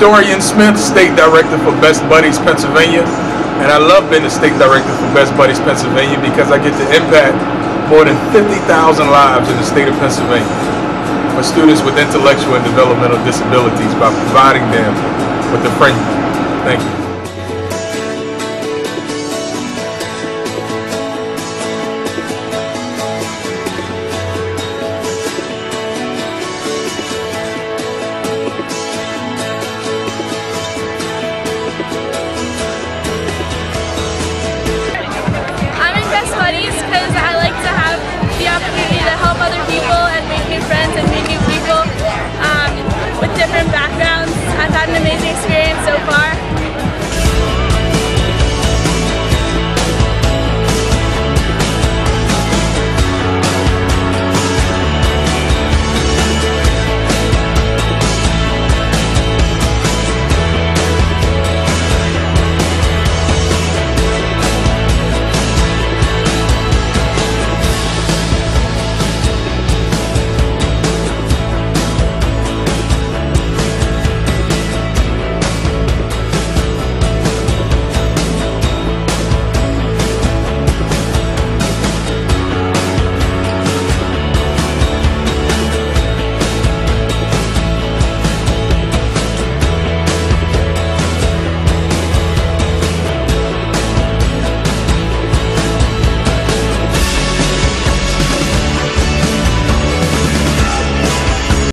Dorian Smith, State Director for Best Buddies Pennsylvania. And I love being the State Director for Best Buddies Pennsylvania because I get to impact more than 50,000 lives in the state of Pennsylvania for students with intellectual and developmental disabilities by providing them with a framework. Thank you. Amazing experience so far